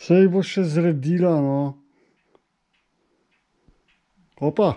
Sej bo še zredila, no. Opa.